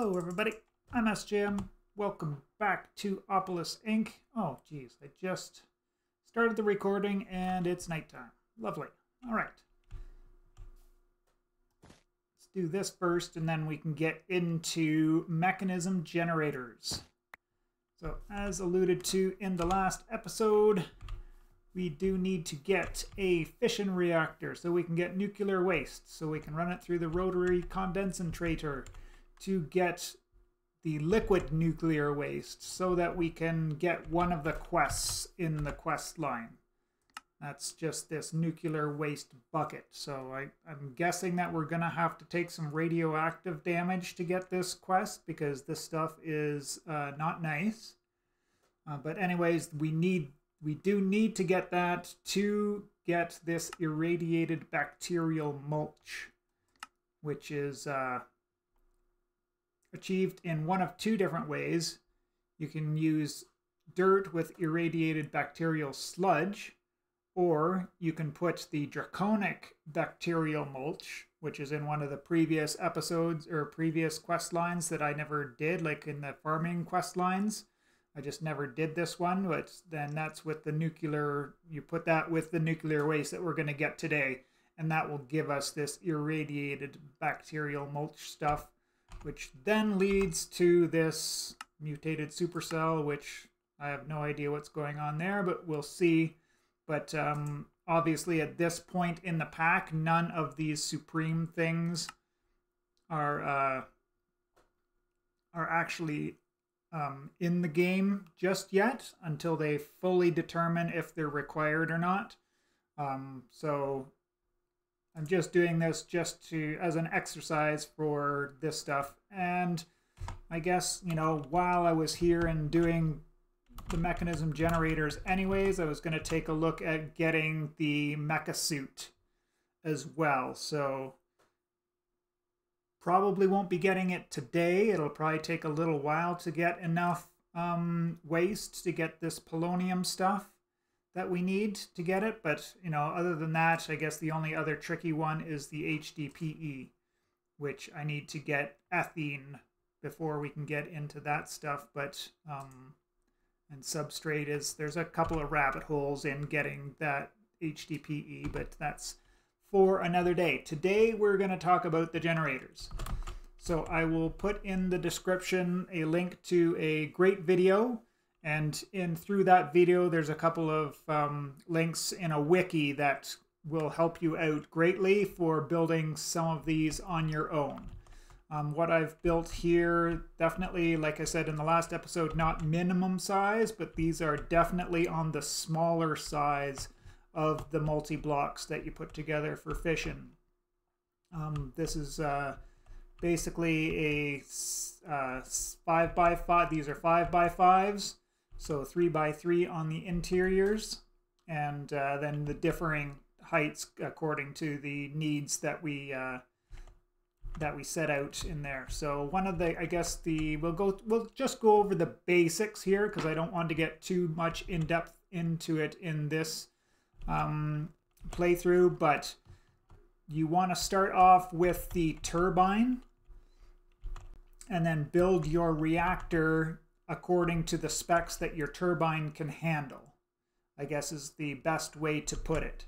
Hello, everybody. I'm SJM. Welcome back to Opolis Inc. Oh, geez, I just started the recording and it's nighttime. Lovely. All right. Let's do this first and then we can get into Mekanism generators. So, as alluded to in the last episode, we do need to get a fission reactor so we can get nuclear waste, so we can run it through the rotary condensator to get the liquid nuclear waste so that we can get one of the quests in the quest line. That's just this nuclear waste bucket. So I, I'm guessing that we're going to have to take some radioactive damage to get this quest because this stuff is uh, not nice. Uh, but anyways, we need we do need to get that to get this irradiated bacterial mulch, which is uh, achieved in one of two different ways. You can use dirt with irradiated bacterial sludge, or you can put the draconic bacterial mulch, which is in one of the previous episodes or previous quest lines that I never did, like in the farming quest lines. I just never did this one, but then that's with the nuclear, you put that with the nuclear waste that we're going to get today, and that will give us this irradiated bacterial mulch stuff which then leads to this mutated supercell, which I have no idea what's going on there, but we'll see. But um, obviously, at this point in the pack, none of these supreme things are uh, are actually um, in the game just yet until they fully determine if they're required or not. Um, so I'm just doing this just to as an exercise for this stuff. And I guess, you know, while I was here and doing the Mekanism generators anyways, I was going to take a look at getting the mecha suit as well. So probably won't be getting it today. It'll probably take a little while to get enough um, waste to get this polonium stuff that we need to get it. But, you know, other than that, I guess the only other tricky one is the HDPE, which I need to get ethene before we can get into that stuff. But, um, and substrate is, there's a couple of rabbit holes in getting that HDPE, but that's for another day. Today, we're going to talk about the generators. So I will put in the description a link to a great video and in through that video, there's a couple of um, links in a wiki that will help you out greatly for building some of these on your own. Um, what I've built here, definitely, like I said in the last episode, not minimum size, but these are definitely on the smaller size of the multi-blocks that you put together for fission. Um, this is uh, basically a uh, 5 by 5 These are 5 by 5s so three by three on the interiors, and uh, then the differing heights according to the needs that we uh, that we set out in there. So one of the, I guess the, we'll go, we'll just go over the basics here because I don't want to get too much in depth into it in this um, playthrough, but you want to start off with the turbine and then build your reactor according to the specs that your turbine can handle, I guess is the best way to put it.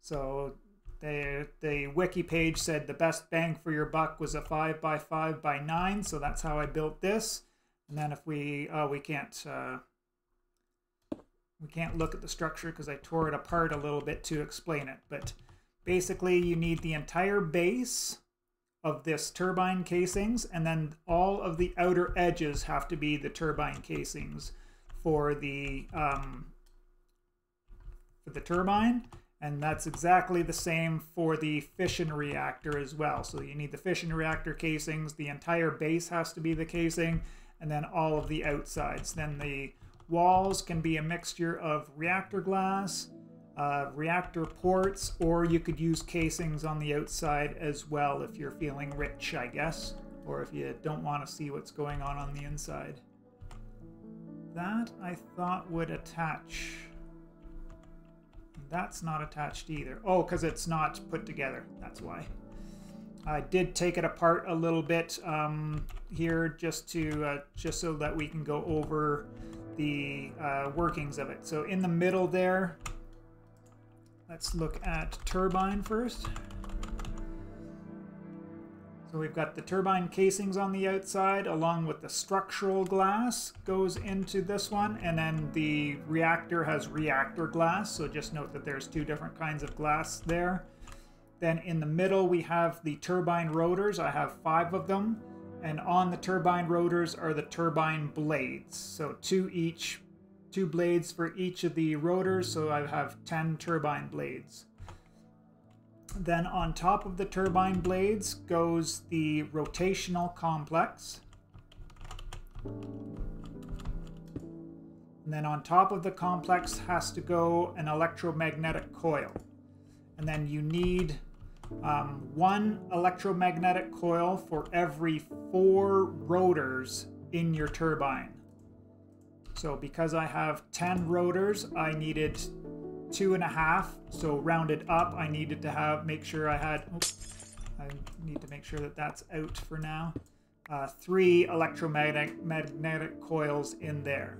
So the, the wiki page said the best bang for your buck was a 5 by 5 by 9 so that's how I built this. And then if we, oh, we can't, uh, we can't look at the structure because I tore it apart a little bit to explain it. But basically you need the entire base of this turbine casings, and then all of the outer edges have to be the turbine casings for the um, for the turbine, and that's exactly the same for the fission reactor as well. So you need the fission reactor casings, the entire base has to be the casing, and then all of the outsides. Then the walls can be a mixture of reactor glass, uh, reactor ports, or you could use casings on the outside as well if you're feeling rich, I guess, or if you don't want to see what's going on on the inside. That I thought would attach. That's not attached either. Oh, because it's not put together. That's why. I did take it apart a little bit um, here just to uh, just so that we can go over the uh, workings of it. So in the middle there, let's look at turbine first. So we've got the turbine casings on the outside along with the structural glass goes into this one and then the reactor has reactor glass so just note that there's two different kinds of glass there. Then in the middle we have the turbine rotors. I have five of them and on the turbine rotors are the turbine blades. So two each, two blades for each of the rotors so I have 10 turbine blades. Then on top of the turbine blades goes the rotational complex. And then on top of the complex has to go an electromagnetic coil. And then you need um, one electromagnetic coil for every four rotors in your turbine. So because I have 10 rotors, I needed two and a half. So rounded up, I needed to have, make sure I had, I need to make sure that that's out for now. Uh, three electromagnetic magnetic coils in there.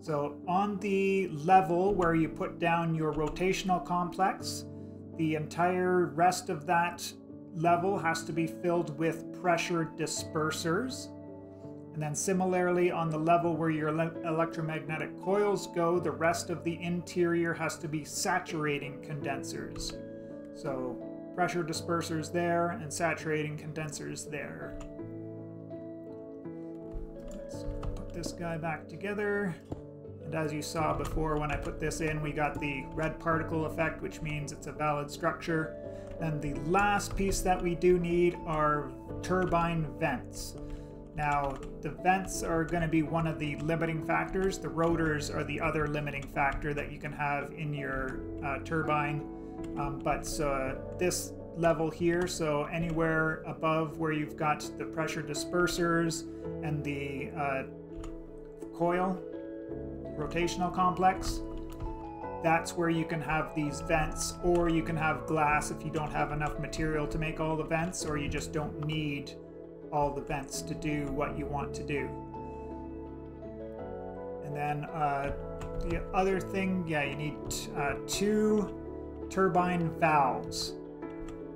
So on the level where you put down your rotational complex, the entire rest of that level has to be filled with pressure dispersers. And then similarly on the level where your electromagnetic coils go, the rest of the interior has to be saturating condensers. So pressure dispersers there and saturating condensers there. Let's put this guy back together. And as you saw before when I put this in, we got the red particle effect, which means it's a valid structure. And the last piece that we do need are turbine vents. Now, the vents are going to be one of the limiting factors. The rotors are the other limiting factor that you can have in your uh, turbine. Um, but uh, this level here, so anywhere above where you've got the pressure dispersers and the uh, coil, rotational complex, that's where you can have these vents, or you can have glass if you don't have enough material to make all the vents, or you just don't need all the vents to do what you want to do. And then uh, the other thing, yeah, you need uh, two turbine valves.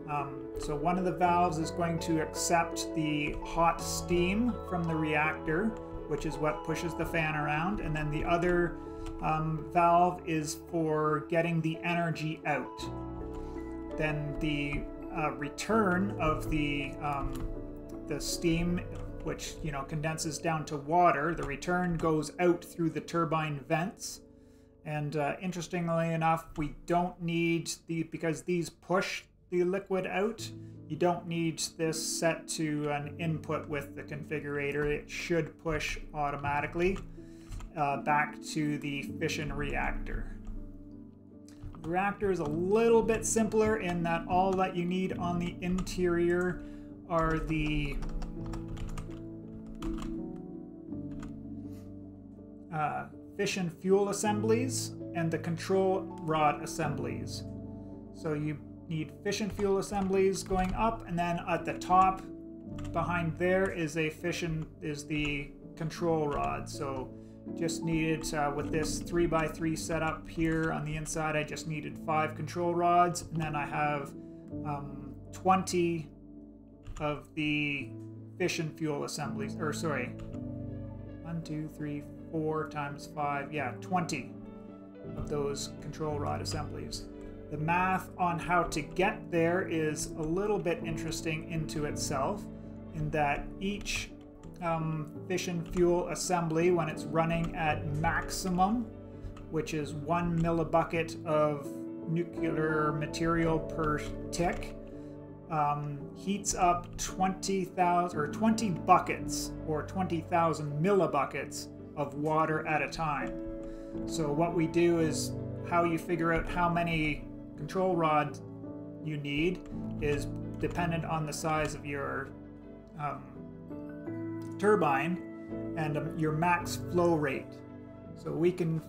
Um, so one of the valves is going to accept the hot steam from the reactor, which is what pushes the fan around, and then the other um, valve is for getting the energy out. Then the uh, return of the um, the steam, which you know condenses down to water, the return goes out through the turbine vents. And uh, interestingly enough, we don't need the because these push the liquid out. You don't need this set to an input with the configurator. It should push automatically uh, back to the fission reactor. The reactor is a little bit simpler in that all that you need on the interior are the uh, fission fuel assemblies and the control rod assemblies. So you need fission fuel assemblies going up, and then at the top behind there is a fission is the control rod. So just needed uh, with this 3x3 setup here on the inside, I just needed five control rods, and then I have um, 20 of the fission fuel assemblies, or sorry, one, two, three, four times five, yeah, 20 of those control rod assemblies. The math on how to get there is a little bit interesting into itself, in that each um, fission fuel assembly, when it's running at maximum, which is one millibucket of nuclear material per tick, um, heats up 20,000 or 20 buckets or 20,000 millibuckets of water at a time. So what we do is how you figure out how many control rod you need is dependent on the size of your um, turbine and um, your max flow rate. So we can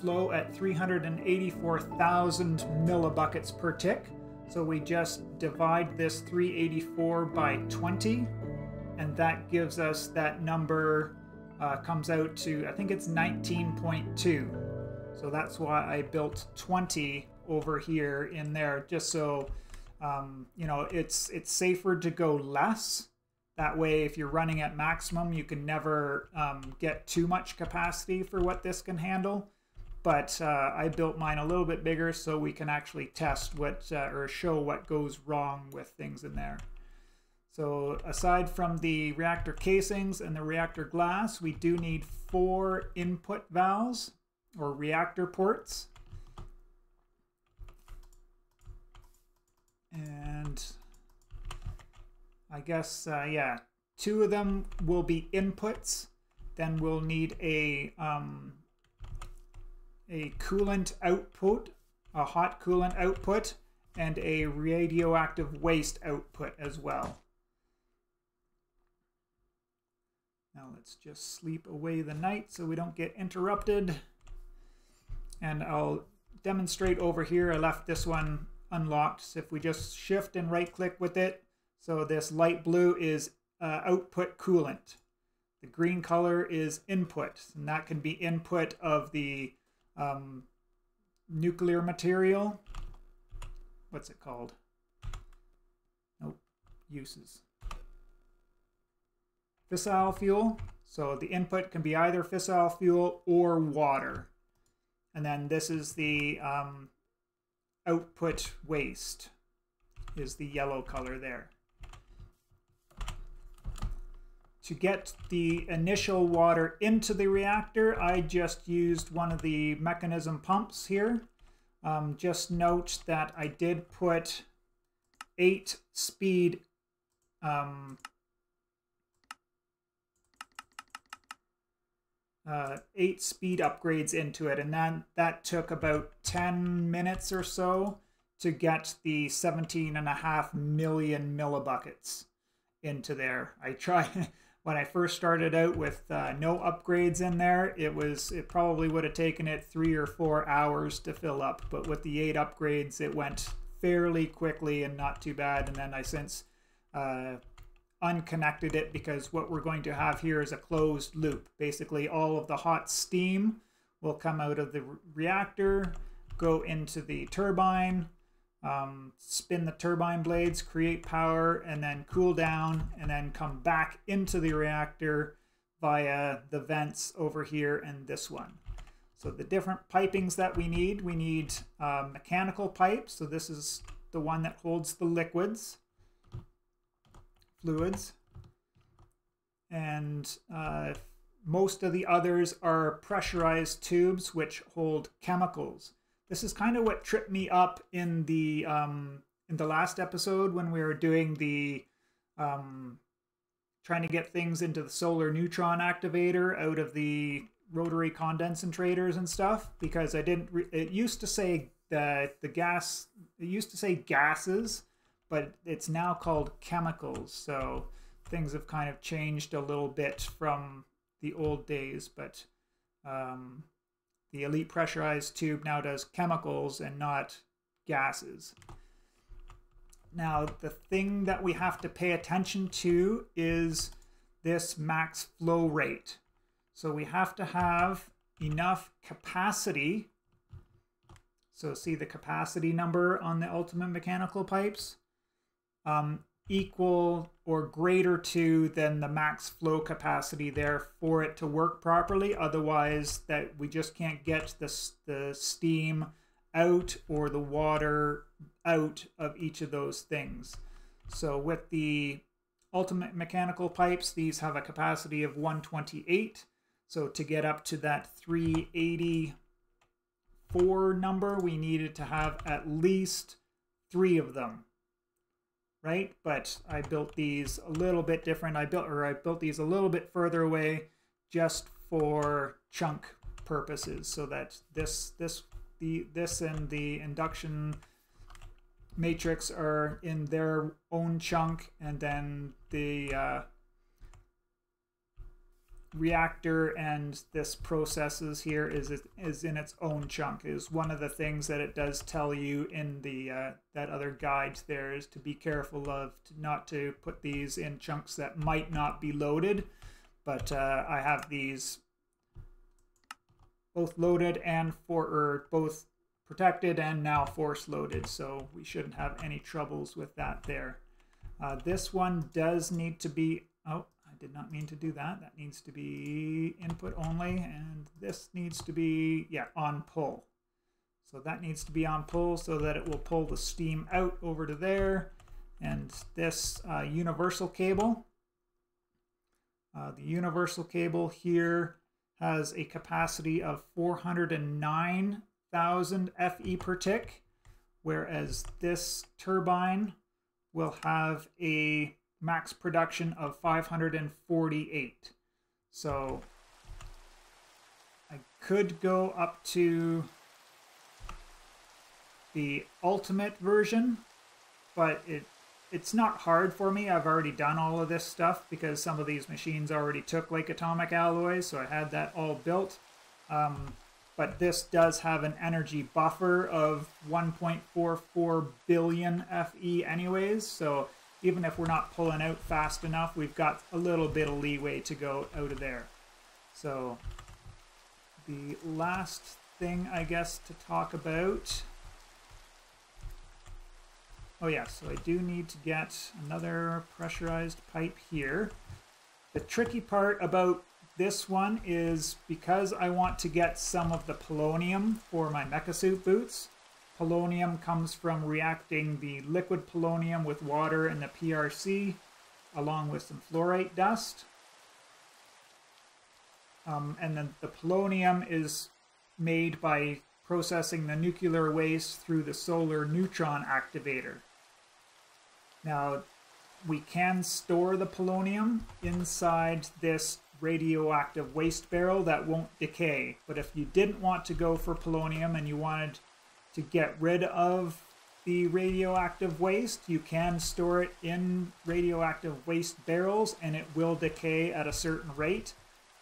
flow at 384,000 millibuckets per tick. So we just divide this 384 by 20, and that gives us that number uh, comes out to, I think it's 19.2. So that's why I built 20 over here in there, just so, um, you know, it's, it's safer to go less. That way, if you're running at maximum, you can never um, get too much capacity for what this can handle but uh, I built mine a little bit bigger so we can actually test what uh, or show what goes wrong with things in there. So aside from the reactor casings and the reactor glass, we do need four input valves or reactor ports. And I guess, uh, yeah, two of them will be inputs. Then we'll need a um, a coolant output, a hot coolant output, and a radioactive waste output as well. Now let's just sleep away the night so we don't get interrupted. And I'll demonstrate over here. I left this one unlocked. So if we just shift and right click with it, so this light blue is uh, output coolant. The green color is input, and that can be input of the um, nuclear material. What's it called? Nope. Uses. Fissile fuel. So the input can be either fissile fuel or water. And then this is the um, output waste is the yellow color there to get the initial water into the reactor, I just used one of the Mekanism pumps here. Um, just note that I did put eight speed um, uh, eight speed upgrades into it, and then that took about 10 minutes or so to get the 17 and a half million millibuckets into there. I try when I first started out with uh, no upgrades in there, it was it probably would have taken it three or four hours to fill up. But with the eight upgrades, it went fairly quickly and not too bad. And then I since uh, unconnected it because what we're going to have here is a closed loop. Basically, all of the hot steam will come out of the reactor, go into the turbine, um, spin the turbine blades, create power, and then cool down, and then come back into the reactor via the vents over here and this one. So the different pipings that we need, we need uh, mechanical pipes. So this is the one that holds the liquids, fluids. And uh, most of the others are pressurized tubes which hold chemicals. This is kind of what tripped me up in the um, in the last episode when we were doing the um, trying to get things into the solar neutron activator out of the rotary condensators and stuff because I didn't. it used to say that the gas. It used to say gases, but it's now called chemicals. So things have kind of changed a little bit from the old days, but um, the Elite pressurized tube now does chemicals and not gases. Now, the thing that we have to pay attention to is this max flow rate. So we have to have enough capacity. So see the capacity number on the ultimate mechanical pipes. Um, equal or greater to than the max flow capacity there for it to work properly. Otherwise, that we just can't get the, the steam out or the water out of each of those things. So with the ultimate mechanical pipes, these have a capacity of 128. So to get up to that 384 number, we needed to have at least three of them right? But I built these a little bit different. I built or I built these a little bit further away just for chunk purposes so that this this the this and the induction matrix are in their own chunk and then the uh, reactor and this processes here is is in its own chunk is one of the things that it does tell you in the uh, that other guide there is to be careful of to not to put these in chunks that might not be loaded. But uh, I have these both loaded and for or both protected and now force loaded so we shouldn't have any troubles with that there. Uh, this one does need to be did not mean to do that. That needs to be input only, and this needs to be, yeah, on pull. So that needs to be on pull so that it will pull the steam out over to there. And this uh, universal cable, uh, the universal cable here has a capacity of 409,000 FE per tick, whereas this turbine will have a max production of 548. So I could go up to the ultimate version, but it it's not hard for me. I've already done all of this stuff because some of these machines already took like atomic alloys, so I had that all built. Um, but this does have an energy buffer of 1.44 billion FE anyways, so even if we're not pulling out fast enough, we've got a little bit of leeway to go out of there. So the last thing, I guess, to talk about. Oh yeah, so I do need to get another pressurized pipe here. The tricky part about this one is because I want to get some of the polonium for my mecha suit boots, Polonium comes from reacting the liquid polonium with water in the PRC along with some fluorite dust. Um, and then the polonium is made by processing the nuclear waste through the solar neutron activator. Now, we can store the polonium inside this radioactive waste barrel that won't decay. But if you didn't want to go for polonium and you wanted to get rid of the radioactive waste. You can store it in radioactive waste barrels and it will decay at a certain rate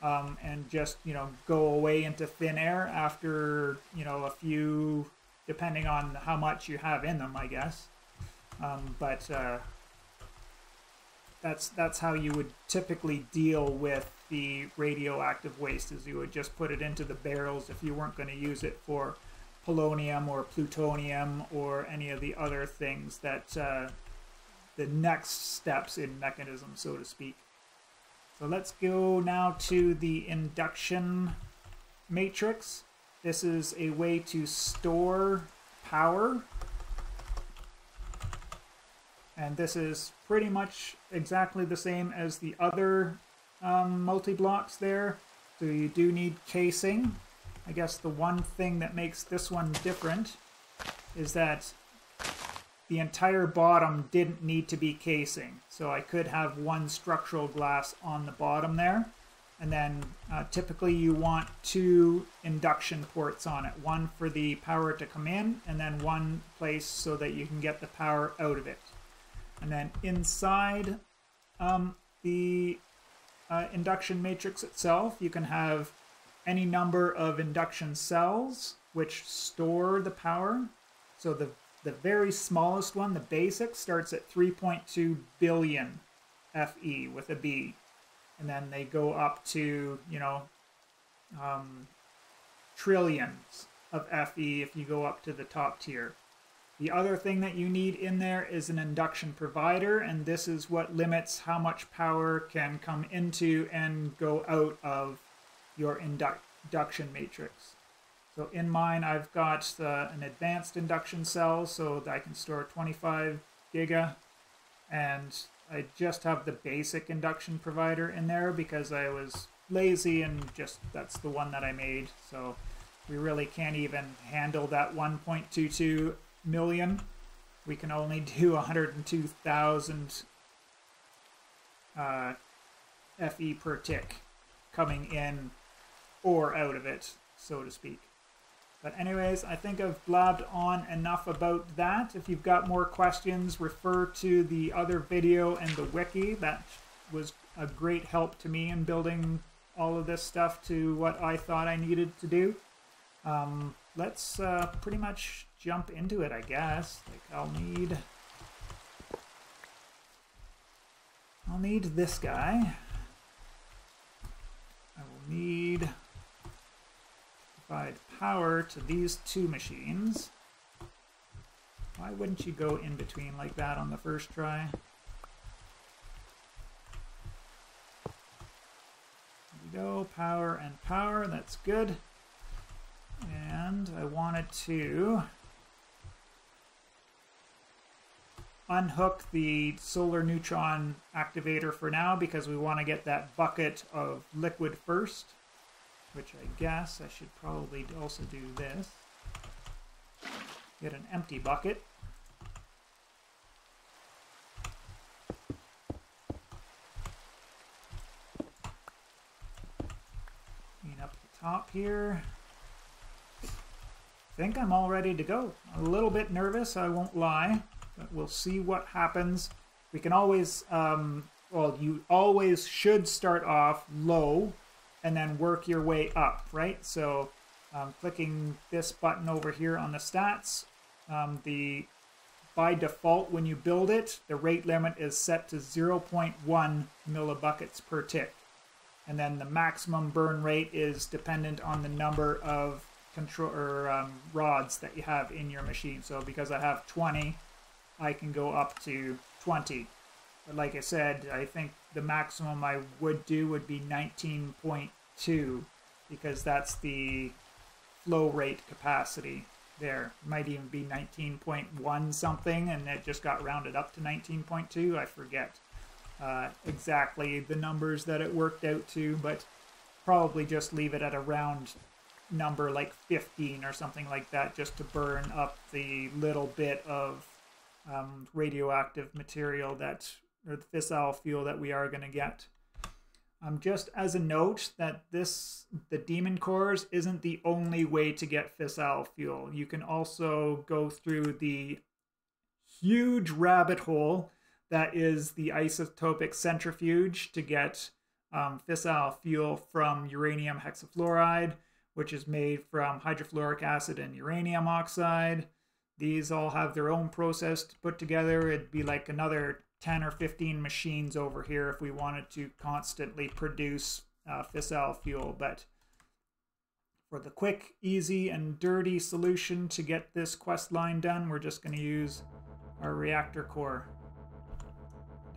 um, and just, you know, go away into thin air after, you know, a few, depending on how much you have in them, I guess. Um, but uh, that's, that's how you would typically deal with the radioactive waste is you would just put it into the barrels if you weren't going to use it for polonium or plutonium or any of the other things that uh, the next steps in Mekanism, so to speak. So let's go now to the induction matrix. This is a way to store power. And this is pretty much exactly the same as the other um, multi-blocks there. So you do need casing. I guess the one thing that makes this one different is that the entire bottom didn't need to be casing. So I could have one structural glass on the bottom there. And then uh, typically you want two induction ports on it. One for the power to come in and then one place so that you can get the power out of it. And then inside um, the uh, induction matrix itself, you can have any number of induction cells which store the power. So the, the very smallest one, the basic, starts at 3.2 billion FE with a B. And then they go up to, you know, um, trillions of FE if you go up to the top tier. The other thing that you need in there is an induction provider, and this is what limits how much power can come into and go out of your induction matrix. So in mine, I've got uh, an advanced induction cell so that I can store 25 giga. And I just have the basic induction provider in there because I was lazy and just that's the one that I made. So we really can't even handle that 1.22 million. We can only do 102,000 uh, FE per tick coming in or out of it, so to speak. But anyways, I think I've blabbed on enough about that. If you've got more questions, refer to the other video and the wiki. That was a great help to me in building all of this stuff to what I thought I needed to do. Um, let's uh, pretty much jump into it, I guess. Like, I'll need... I'll need this guy. I will need provide power to these two machines. Why wouldn't you go in between like that on the first try? Go, power and power, that's good. And I wanted to unhook the solar neutron activator for now because we want to get that bucket of liquid first, which I guess I should probably also do this. Get an empty bucket. Clean up the top here. I think I'm all ready to go. A little bit nervous, I won't lie. But we'll see what happens. We can always, um, well, you always should start off low and then work your way up, right? So um, clicking this button over here on the stats, um, the by default when you build it, the rate limit is set to 0.1 millibuckets per tick. And then the maximum burn rate is dependent on the number of control or um, rods that you have in your machine. So because I have 20, I can go up to 20. But like I said, I think the maximum I would do would be 19.2 because that's the flow rate capacity there. It might even be 19.1 something and it just got rounded up to 19.2. I forget uh, exactly the numbers that it worked out to, but probably just leave it at a round number like 15 or something like that just to burn up the little bit of um, radioactive material that, or the fissile fuel that we are going to get. Um, just as a note that this, the demon cores isn't the only way to get fissile fuel. You can also go through the huge rabbit hole that is the isotopic centrifuge to get um, fissile fuel from uranium hexafluoride, which is made from hydrofluoric acid and uranium oxide. These all have their own process to put together. It'd be like another 10 or 15 machines over here if we wanted to constantly produce uh, fissile fuel. But for the quick, easy, and dirty solution to get this quest line done, we're just going to use our reactor core.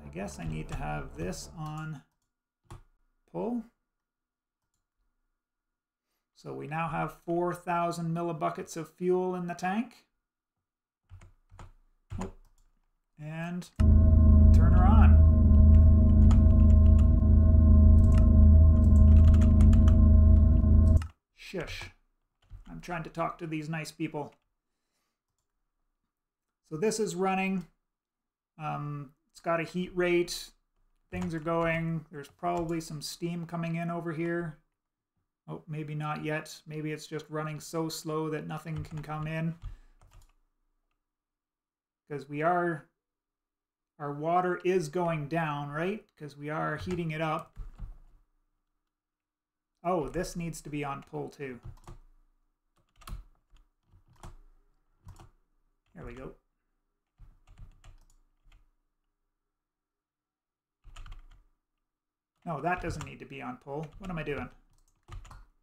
I guess I need to have this on pull. So we now have 4,000 millibuckets of fuel in the tank. and turn her on. Shush. I'm trying to talk to these nice people. So this is running. Um, it's got a heat rate. Things are going. There's probably some steam coming in over here. Oh, maybe not yet. Maybe it's just running so slow that nothing can come in. Because we are our water is going down, right? Because we are heating it up. Oh, this needs to be on pull too. There we go. No, that doesn't need to be on pull. What am I doing?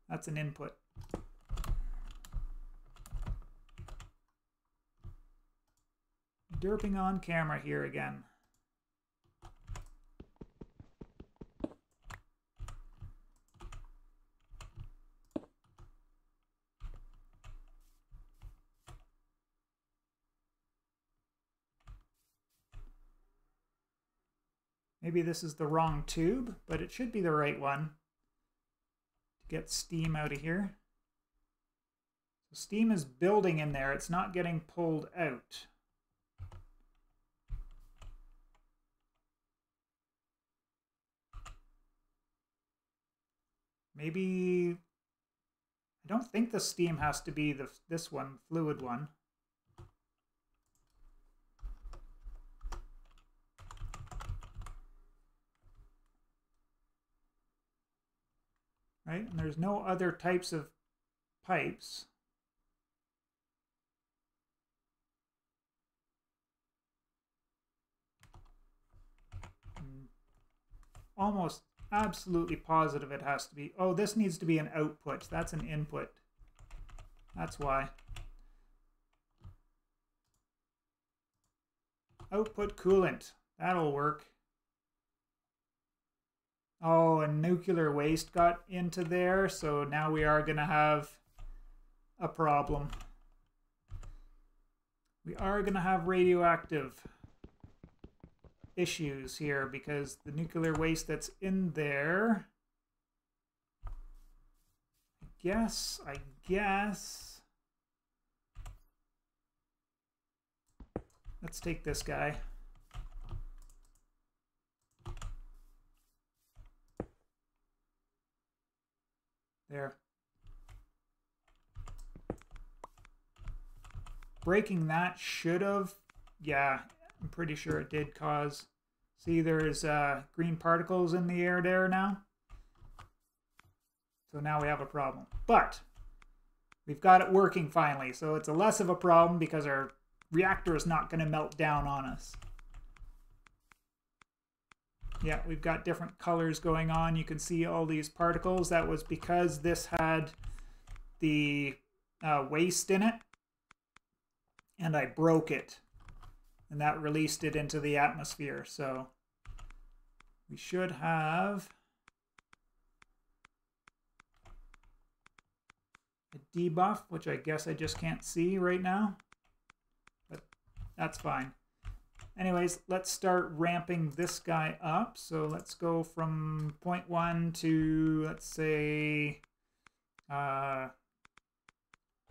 That's an input. Derping on camera here again. Maybe this is the wrong tube, but it should be the right one to get steam out of here. So steam is building in there. It's not getting pulled out. Maybe... I don't think the steam has to be the this one, fluid one. right? And there's no other types of pipes. Hmm. almost absolutely positive it has to be. Oh, this needs to be an output. That's an input. That's why. Output coolant. That'll work. Oh, and nuclear waste got into there, so now we are going to have a problem. We are going to have radioactive issues here because the nuclear waste that's in there. I guess, I guess. Let's take this guy. There. Breaking that should have, yeah, I'm pretty sure it did cause. See, there's uh, green particles in the air there now. So now we have a problem. But we've got it working finally. So it's a less of a problem because our reactor is not going to melt down on us. Yeah, we've got different colors going on. You can see all these particles. That was because this had the uh, waste in it. And I broke it and that released it into the atmosphere. So we should have a debuff, which I guess I just can't see right now, but that's fine. Anyways, let's start ramping this guy up. So let's go from 0.1 to, let's say, uh,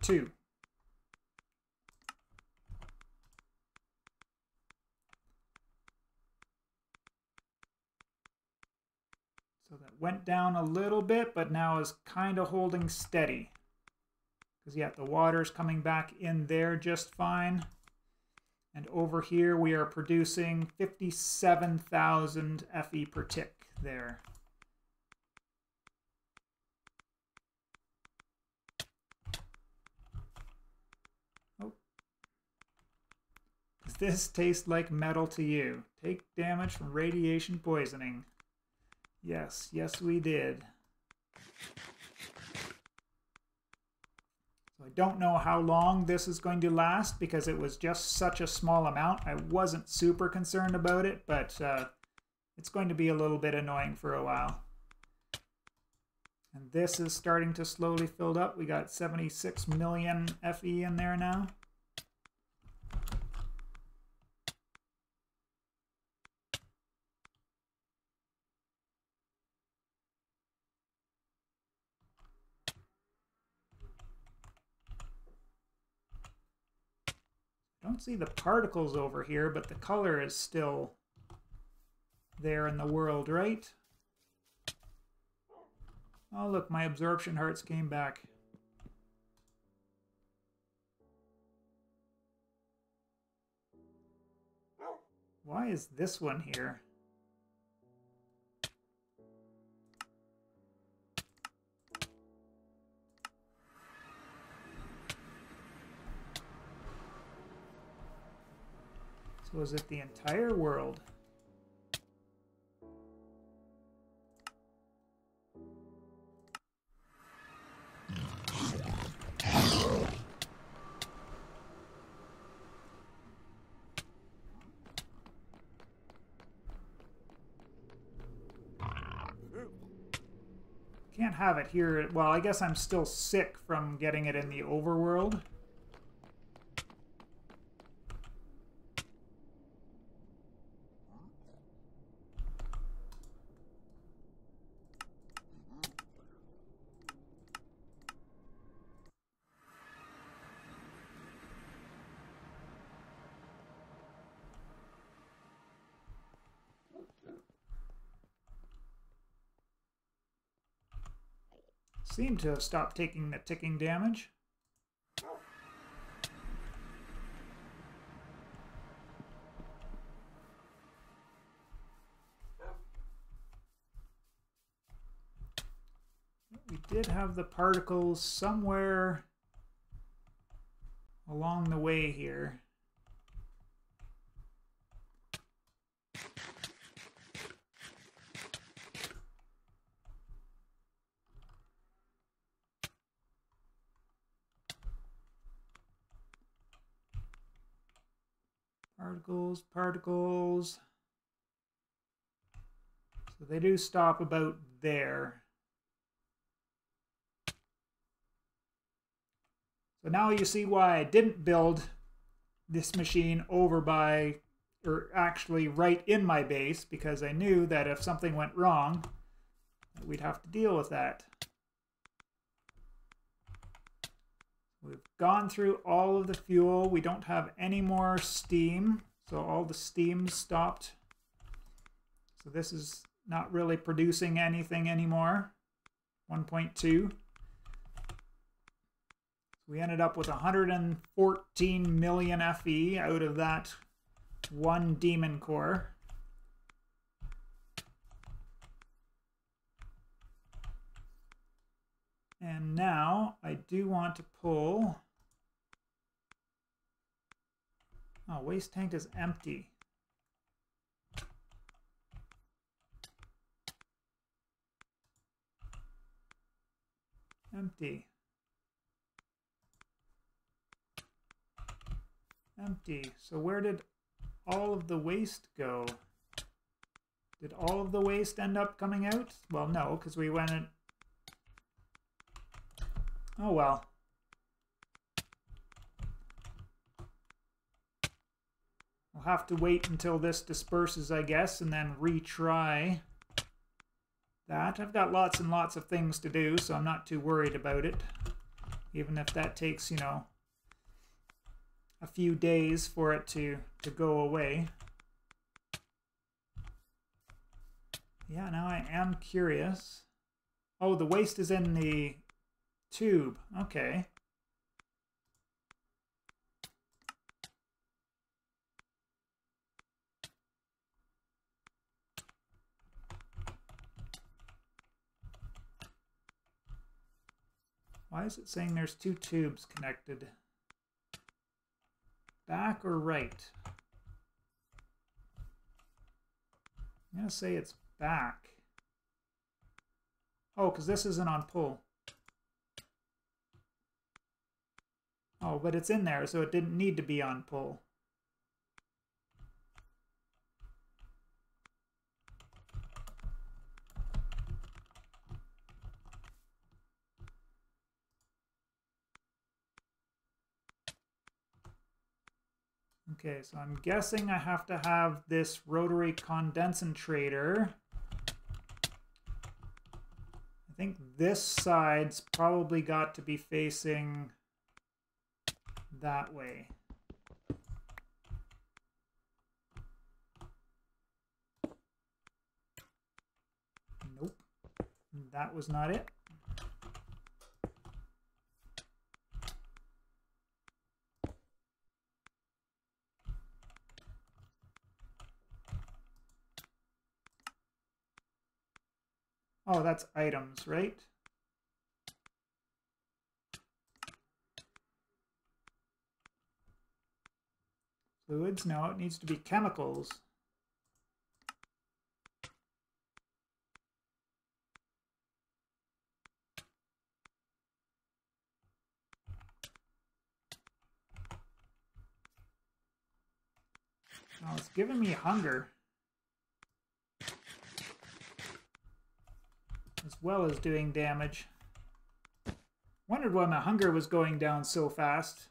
2. Went down a little bit, but now is kind of holding steady. Because, yeah, the water's coming back in there just fine. And over here, we are producing 57,000 FE per tick there. Oh. Does this taste like metal to you? Take damage from radiation poisoning. Yes, yes we did. So I don't know how long this is going to last because it was just such a small amount. I wasn't super concerned about it, but uh, it's going to be a little bit annoying for a while. And this is starting to slowly fill up. We got 76 million FE in there now. Don't see the particles over here, but the color is still there in the world, right? Oh, look, my absorption hearts came back. Why is this one here? Was it the entire world? Can't have it here. Well, I guess I'm still sick from getting it in the overworld. Seem to have stopped taking the ticking damage. We did have the particles somewhere along the way here. Particles, particles. So they do stop about there. So now you see why I didn't build this machine over by, or actually right in my base, because I knew that if something went wrong, we'd have to deal with that. We've gone through all of the fuel. We don't have any more steam. So all the steam stopped. So this is not really producing anything anymore. 1.2. We ended up with 114 million FE out of that one demon core. And now I do want to pull... Oh, waste tank is empty. Empty. Empty. So where did all of the waste go? Did all of the waste end up coming out? Well, no, because we went and Oh well. We'll have to wait until this disperses, I guess, and then retry that. I've got lots and lots of things to do, so I'm not too worried about it. Even if that takes, you know, a few days for it to, to go away. Yeah, now I am curious. Oh, the waste is in the Tube. Okay. Why is it saying there's two tubes connected? Back or right? I'm going to say it's back. Oh, because this isn't on pull. Oh, but it's in there, so it didn't need to be on pull. Okay, so I'm guessing I have to have this rotary condensator. I think this side's probably got to be facing that way. Nope, that was not it. Oh, that's items, right? Fluids? No, it needs to be chemicals. Oh, it's giving me hunger. Well as doing damage. Wondered why my hunger was going down so fast.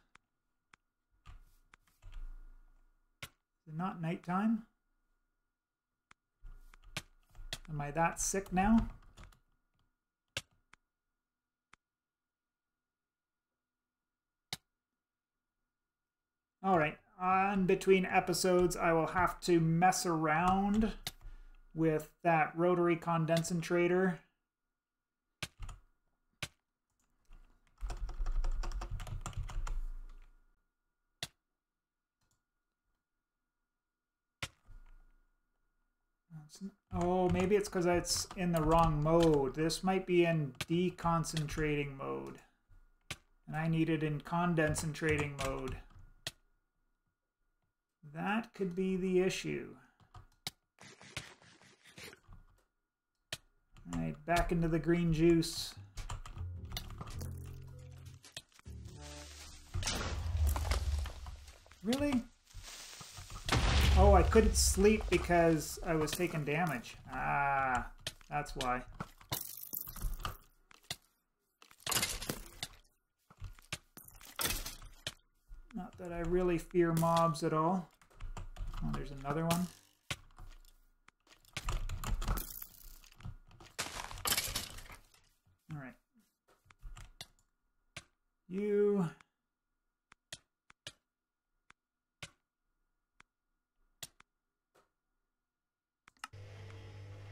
it not nighttime? Am I that sick now? All right, on between episodes, I will have to mess around with that rotary condensator Oh, maybe it's because it's in the wrong mode. This might be in deconcentrating mode. And I need it in condensating mode. That could be the issue. Alright, back into the green juice. Really? Oh, I couldn't sleep because I was taking damage. Ah, that's why. Not that I really fear mobs at all. Oh, there's another one. All right. You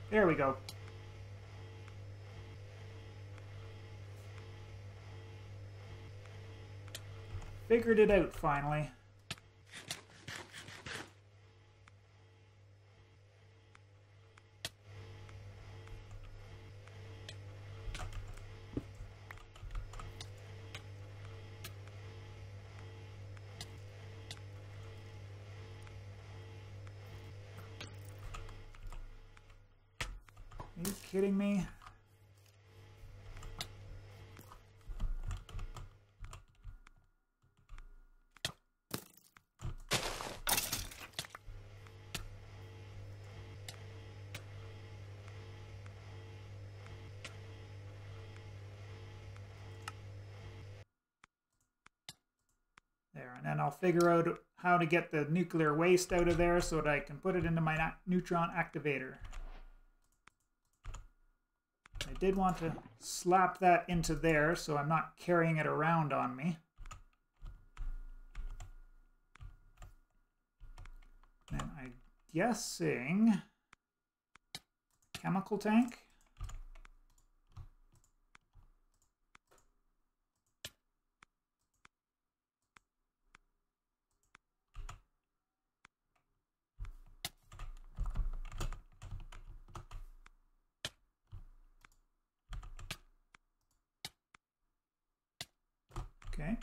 There we go. Figured it out finally. Kidding me? There, and then I'll figure out how to get the nuclear waste out of there so that I can put it into my neutron activator did want to slap that into there so I'm not carrying it around on me. And I'm guessing chemical tank. Okay.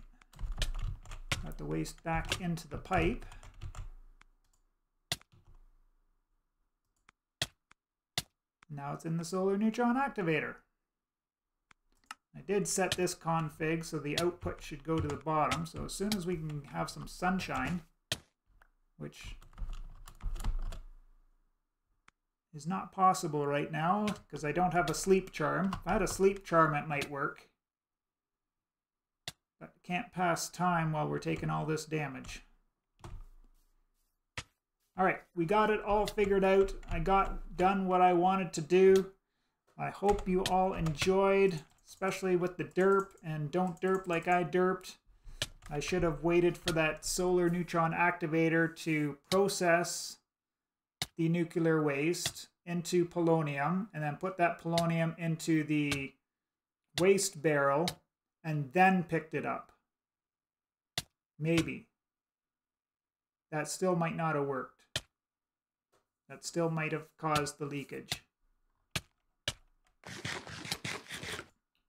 Got the waste back into the pipe. Now it's in the solar neutron activator. I did set this config so the output should go to the bottom. So as soon as we can have some sunshine, which is not possible right now because I don't have a sleep charm. If I had a sleep charm, it might work. Can't pass time while we're taking all this damage. All right, we got it all figured out. I got done what I wanted to do. I hope you all enjoyed, especially with the derp and don't derp like I derped. I should have waited for that solar neutron activator to process the nuclear waste into polonium and then put that polonium into the waste barrel and then picked it up. Maybe. That still might not have worked. That still might have caused the leakage.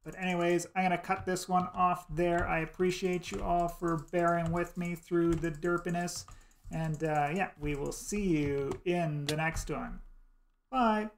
But anyways, I'm going to cut this one off there. I appreciate you all for bearing with me through the derpiness. And uh, yeah, we will see you in the next one. Bye.